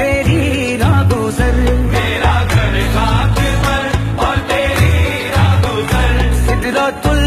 तेरी रागुजर मेरा घर पर और तेरी रागुजर सिद्धरातुल